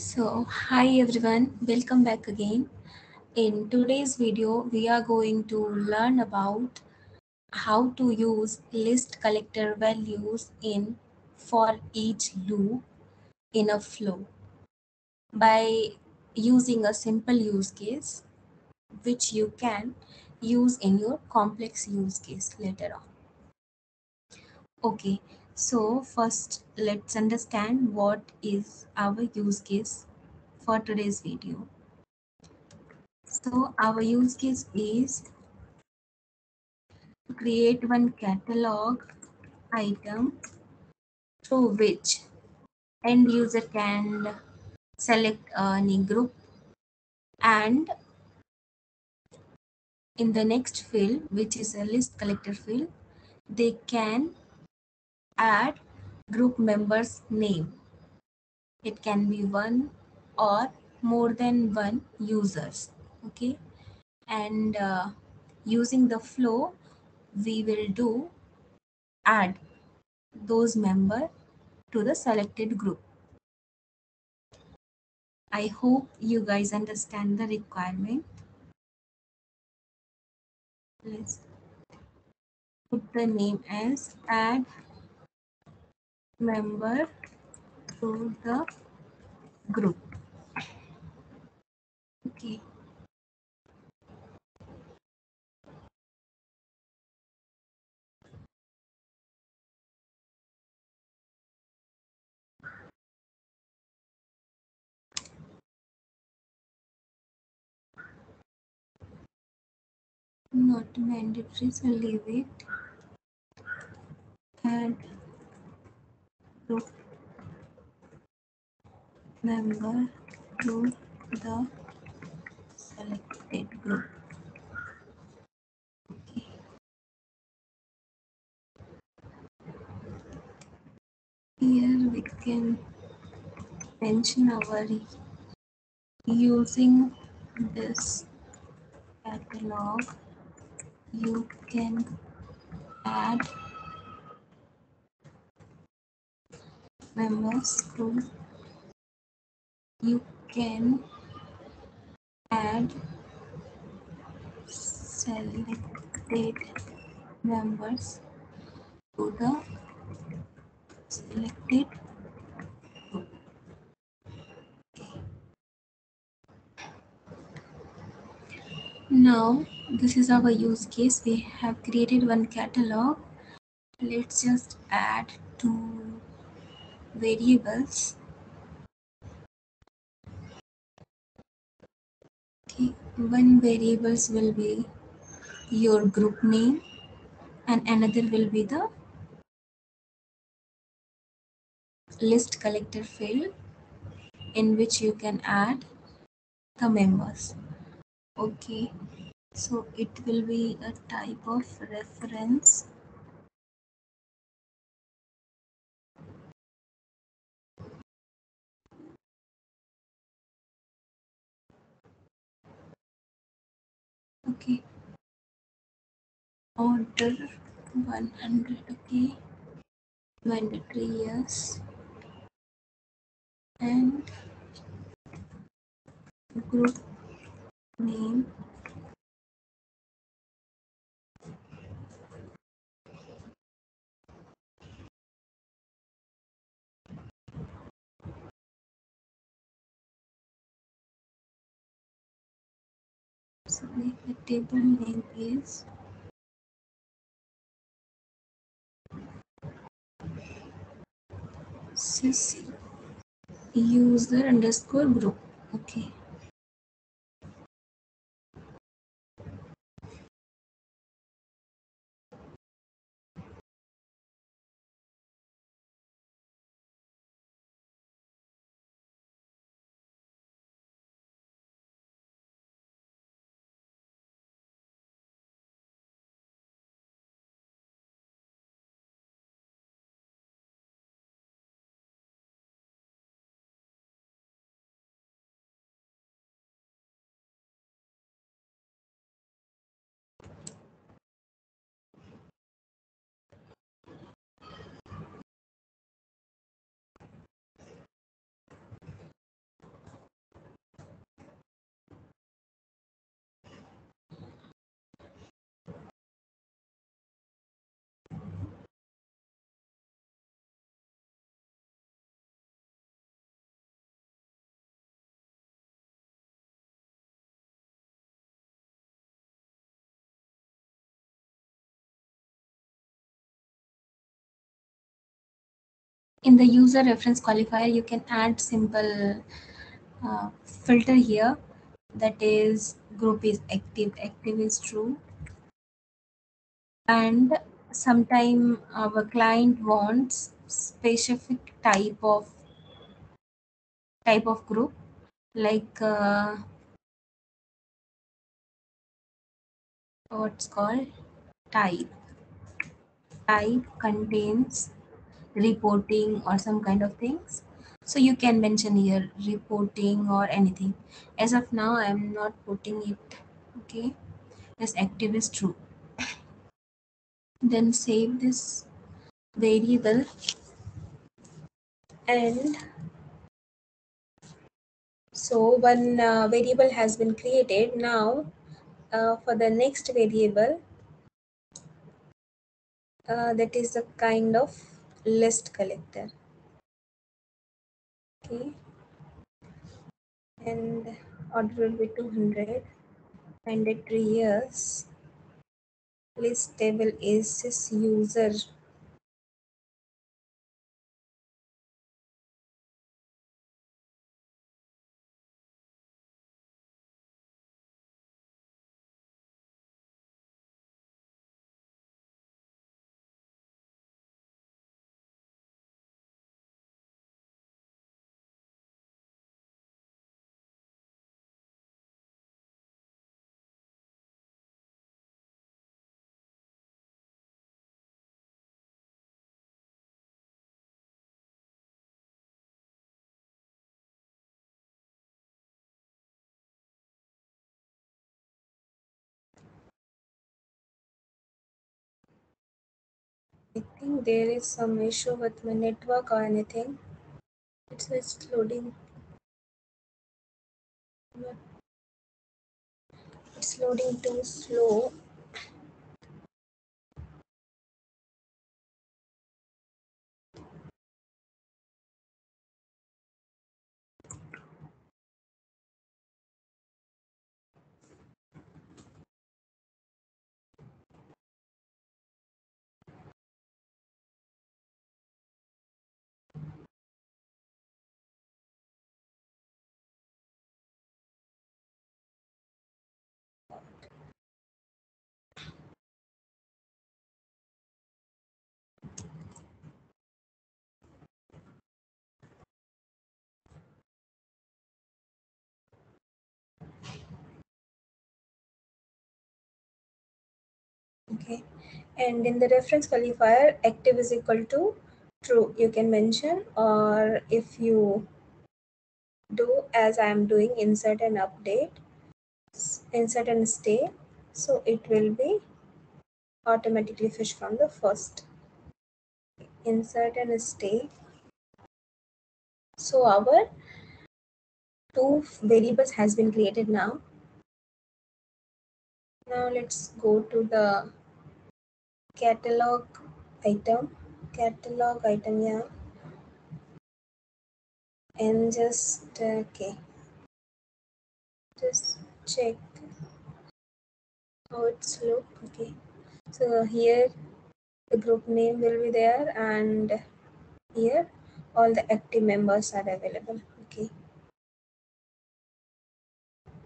So, hi everyone, welcome back again. In today's video, we are going to learn about how to use list collector values in for each loop in a flow by using a simple use case which you can use in your complex use case later on. Okay, so first let's understand what is our use case for today's video. So our use case is to create one catalog item through which end user can select any group and in the next field which is a list collector field they can add group members name. It can be one or more than one users okay? And uh, using the flow we will do add those member to the selected group. I hope you guys understand the requirement. Let's put the name as add member to the group. Okay. Not mandatory so leave it. Add group member to the selected group okay. here we can mention our using this catalog you can add members to you can add selected members to the selected. Now, this is our use case. We have created one catalog. Let's just add two variables. Okay, one variables will be your group name and another will be the list collector field in which you can add the members okay so it will be a type of reference okay order one hundred okay mandatory yes and group name so the table name is sys user underscore group. Okay in the user reference qualifier you can add simple uh, filter here. That is group is active active is true. And sometime our client wants specific type of type of group like uh, what's called? Type. Type contains reporting or some kind of things. So you can mention here reporting or anything. As of now i am not putting it okay? As active is true. Then save this variable and so one uh, variable has been created. Now uh, for the next variable uh, that is a kind of list collector. Okay. And order will be 200 mandatory years. List table is sys user I think there is some issue with my network or anything. It's just loading. It's loading too slow. Okay. And in the reference qualifier, active is equal to true. You can mention, or if you do as I am doing, insert and update, insert and stay. So it will be automatically fetched from the first. Insert and stay. So our two variables has been created now. Now let's go to the catalog item. Catalog item, yeah. And just, okay. Just check how it's look. Okay. So here the group name will be there and here all the active members are available. Okay.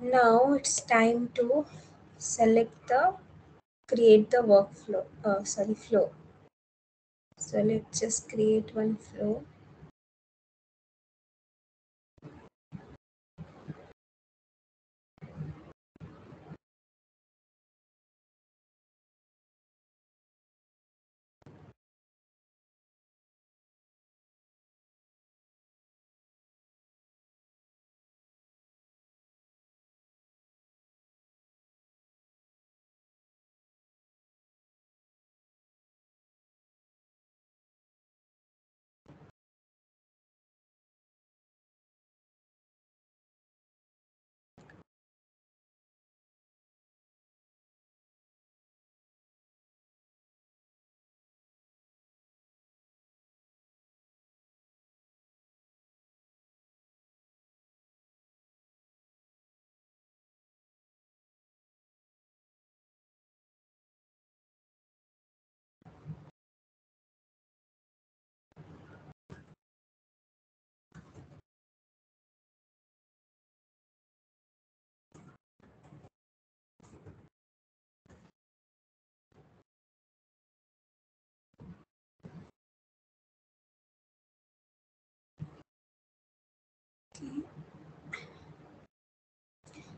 Now it's time to select the create the workflow uh, sorry flow. So let's just create one flow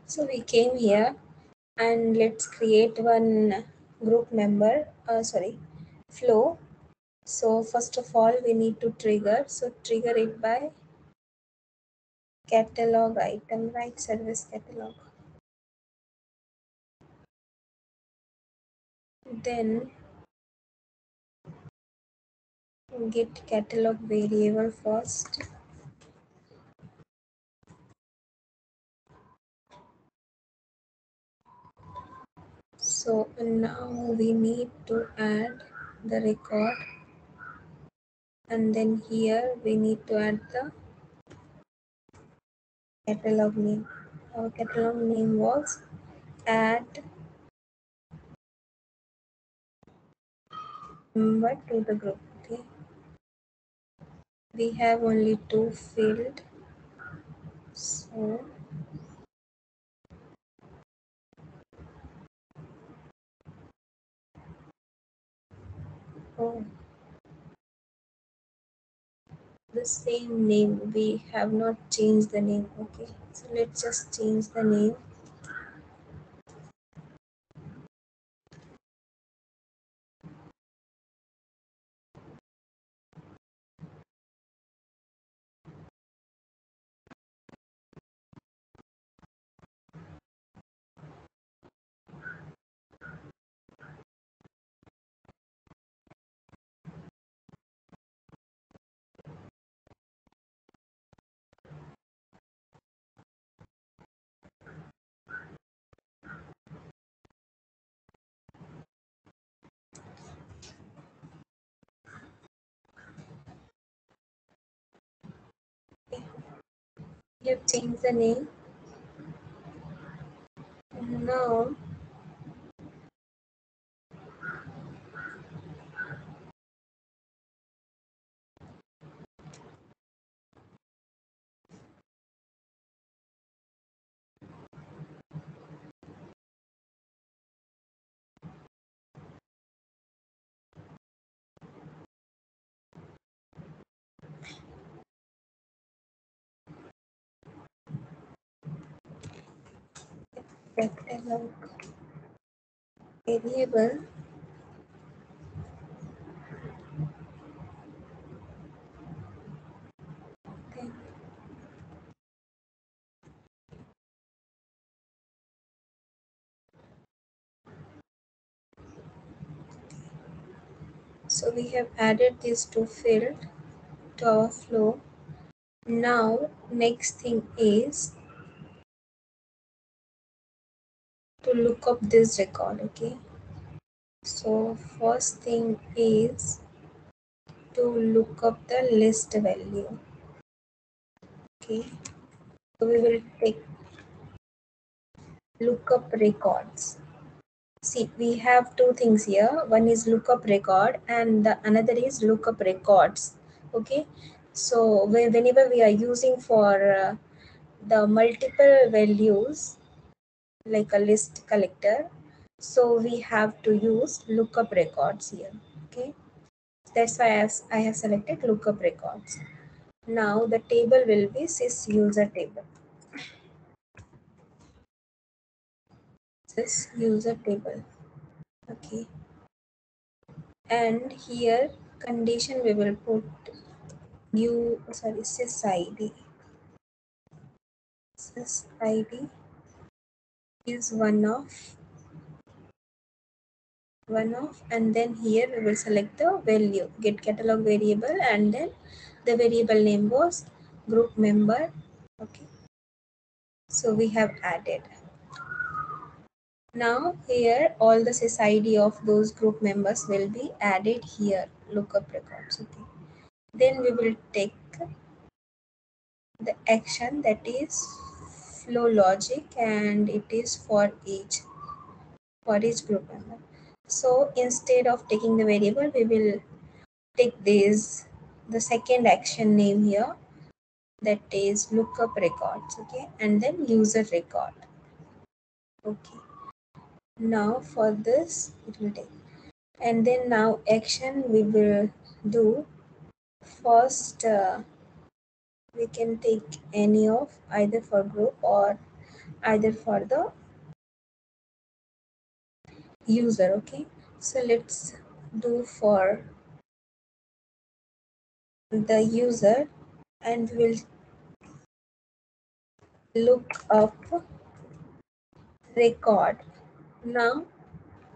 So we came here and let's create one group member, uh, sorry, flow. So first of all, we need to trigger. So trigger it by catalog item, right? Service catalog. Then get catalog variable first. So now we need to add the record and then here we need to add the catalog name. Our catalog name was add member to the group. Okay. We have only two field. So oh the same name. We have not changed the name. Okay. So let's just change the name. Have changed the name. Now catalog variable so we have added these two field to our flow now next thing is to look up this record okay? So first thing is to look up the list value okay? So we will take lookup records. See we have two things here. One is lookup record and the another is lookup records okay? So whenever we are using for uh, the multiple values like a list collector. So we have to use lookup records here okay? That's why I have, I have selected lookup records. Now the table will be sys user table. Sys user table okay? And here condition we will put new sorry sys id sys id is one of one of and then here we will select the value get catalog variable and then the variable name was group member okay. So we have added. Now here all the id of those group members will be added here lookup records okay. Then we will take the action that is flow logic and it is for each for each group member so instead of taking the variable, we will take this, the second action name here, that is lookup records, okay, and then user record. Okay. Now for this, it will take. And then now action we will do first uh, we can take any of either for group or either for the user okay? So let's do for the user and we'll look up record. Now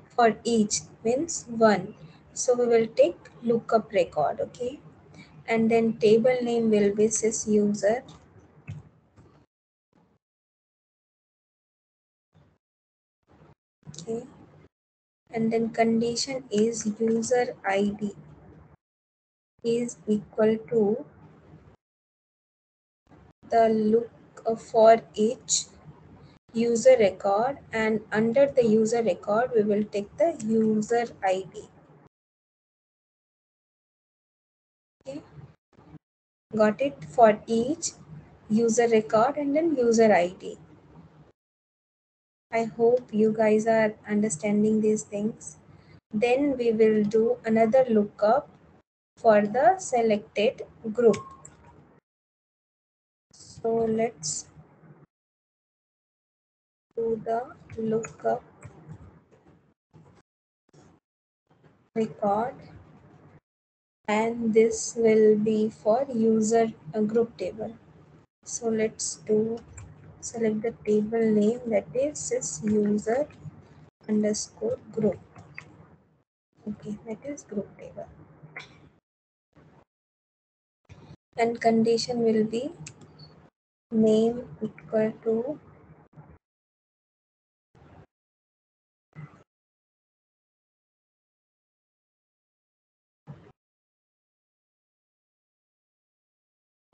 for each means one. So we will take lookup record okay and then table name will be sys user. Okay. And then condition is user id is equal to the look for each user record. And under the user record we will take the user id okay got it for each user record and then user id i hope you guys are understanding these things. Then we will do another lookup for the selected group. So let's do the lookup record and this will be for user uh, group table. So let's do select the table name that is sys user underscore group. Okay that is group table. And condition will be name equal to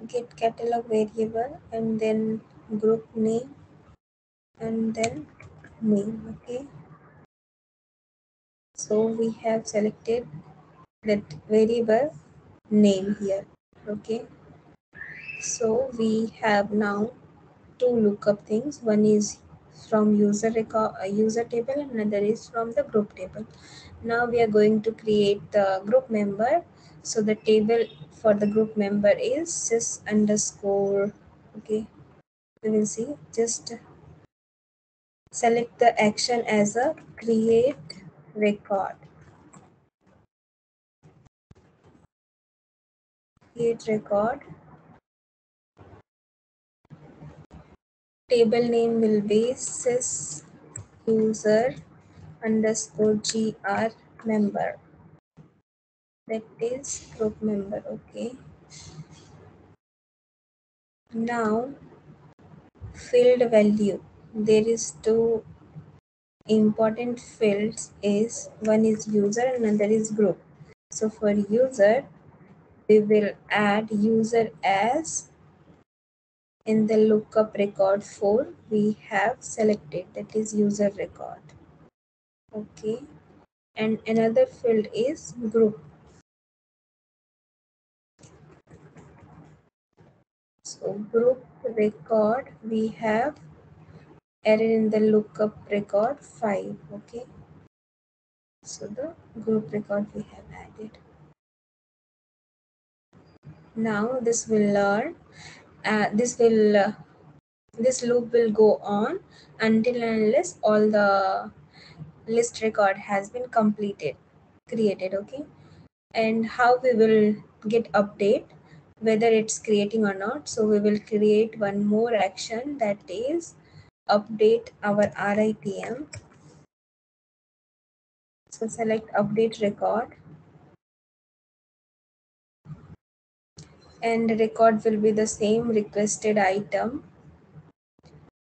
get catalog variable and then group name and then name okay? So we have selected that variable name here okay? So we have now two lookup things. One is from user record uh, user table and another is from the group table. Now we are going to create the group member. So the table for the group member is sys underscore okay. You will see. Just select the action as a create record. Create record table name will be sys user underscore gr member. That is group member okay. Now field value. There is two important fields is one is user another is group. So for user we will add user as in the lookup record 4 we have selected that is user record. Okay. And another field is group. So group record we have added in the lookup record 5 okay. So the group record we have added. Now this will learn uh, this will uh, this loop will go on until and unless all the list record has been completed created okay? And how we will get update whether it's creating or not. So we will create one more action that is update our RITM so select update record and record will be the same requested item.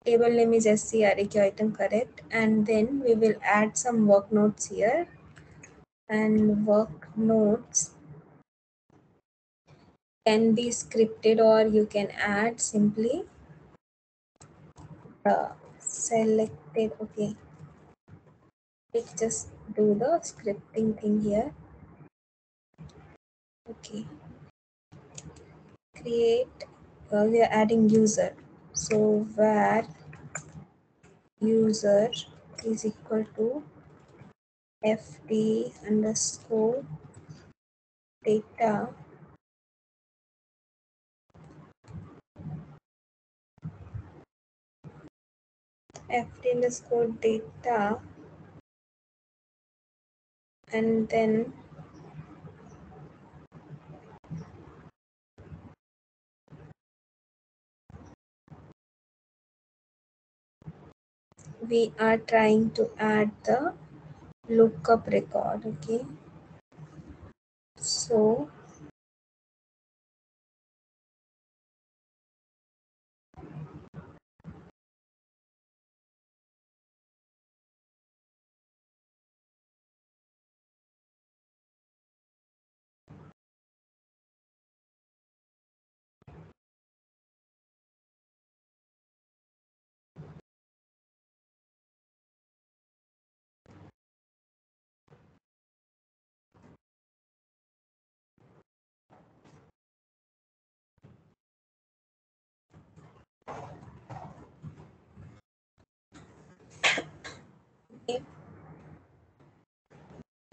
Table name is screq item correct. And then we will add some work notes here. And work notes can be scripted or you can add simply. Uh, selected okay. Let's just do the scripting thing here. Okay create uh, we are adding user. So var user is equal to fd underscore data fd underscore data and then we are trying to add the lookup record okay? So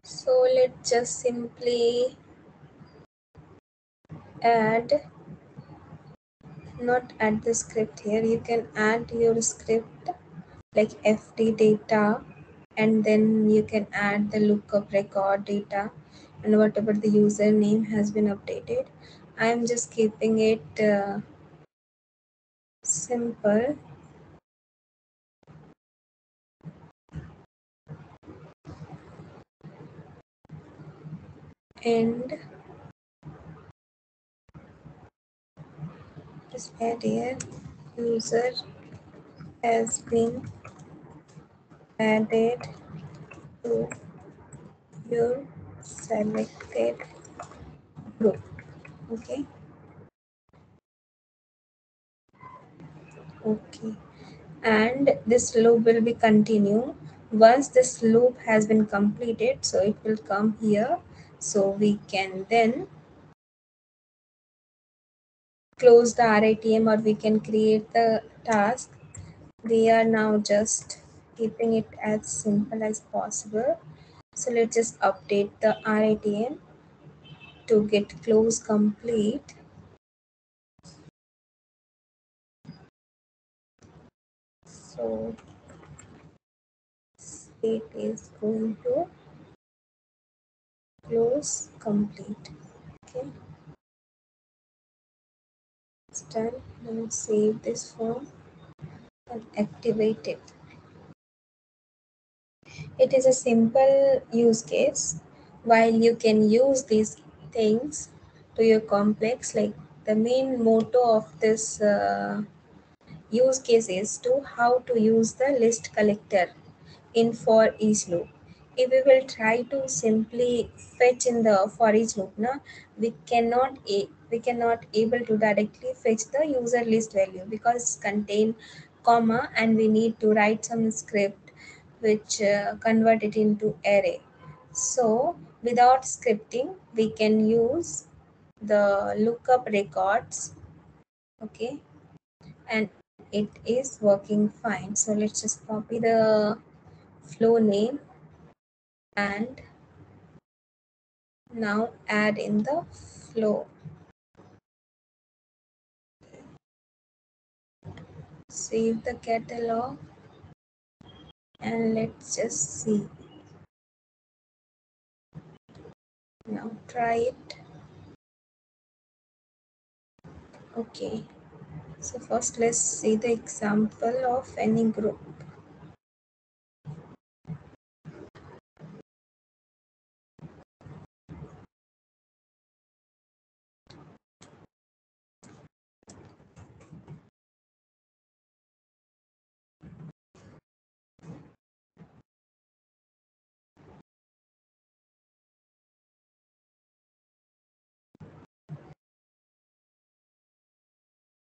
so let's just simply add not add the script here. You can add your script like fd data and then you can add the lookup record data and whatever the username has been updated. I'm just keeping it uh, simple and add here user has been added to your selected group. Okay. Okay. And this loop will be continue. Once this loop has been completed so it will come here so we can then close the RITM or we can create the task. We are now just keeping it as simple as possible. So let's just update the RITM to get close complete. So it is going to close complete. Okay. It's done now save this form and activate it. It is a simple use case. While you can use these things to your complex like the main motto of this uh, use case is to how to use the list collector in for each loop if we will try to simply fetch in the for each loop na, we cannot a, we cannot able to directly fetch the user list value because contain comma and we need to write some script which uh, convert it into array. So without scripting we can use the lookup records okay and it is working fine. So let's just copy the flow name and now add in the flow. Save the catalog and let's just see. Now try it. Okay. So first let's see the example of any group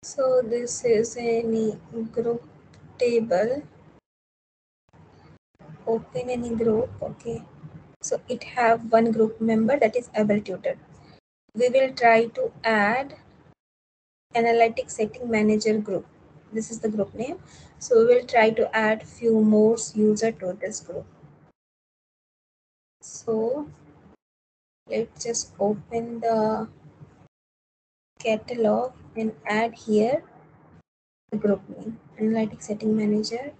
so this is any group table. Open any group okay. So it have one group member that is Abel Tuter. We will try to add analytics setting manager group. This is the group name. So we will try to add few more user to this group. So let's just open the catalog and add here the group name analytics setting manager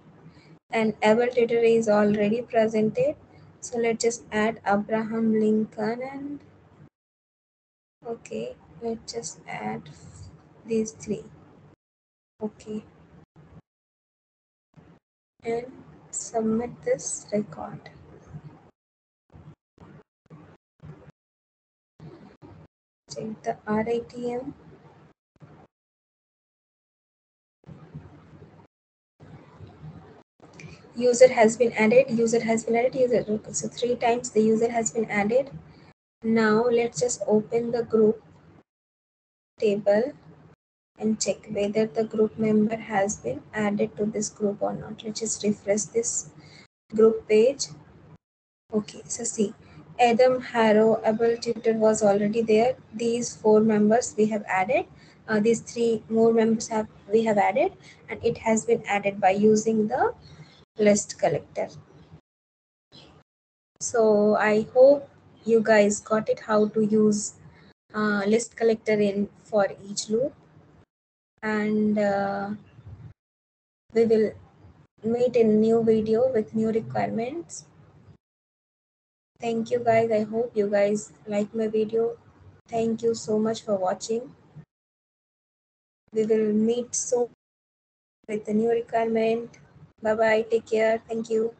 and Abel Tuter is already presented. So let's just add abraham lincoln and okay let's just add these three. Okay. And submit this record the RITM user has been added user has been added user so three times the user has been added. Now let's just open the group table and check whether the group member has been added to this group or not. Let's just refresh this group page. Okay so see adam harrow Abel Tuter was already there. These four members we have added. Uh, these three more members have we have added and it has been added by using the list collector. So i hope you guys got it how to use uh, list collector in for each loop. And uh, we will meet in new video with new requirements thank you guys. I hope you guys like my video. Thank you so much for watching. We will meet soon with the new requirement. Bye bye take care. Thank you